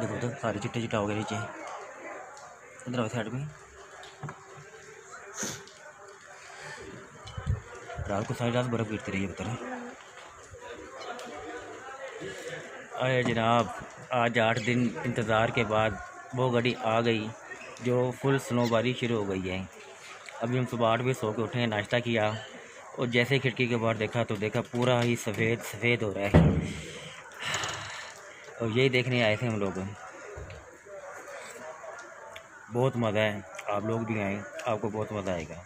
देखो तो सारे चिट्टे चिट्टा हो गए नीचे। इधर आओ साइड में। रात को सारी रात बर्फ़ गिरती रही है उतर अरे जनाब, आज आठ दिन इंतज़ार के बाद वो गाड़ी आ गई, जो फुल स्नोबारी शुरू हो गई है। अभी हम सुबह आठ बजे सो के उठे हैं, नाश्ता किया। और जैसे खिड़की के बाहर देखा तो देखा पूरा ही सफ़ेद सफ़ेद हो रहा है। और यही देखने आए थे हम लोग। बहुत मज़ा है। आप लोग भी आए, आपको बहुत मज़ा आएगा।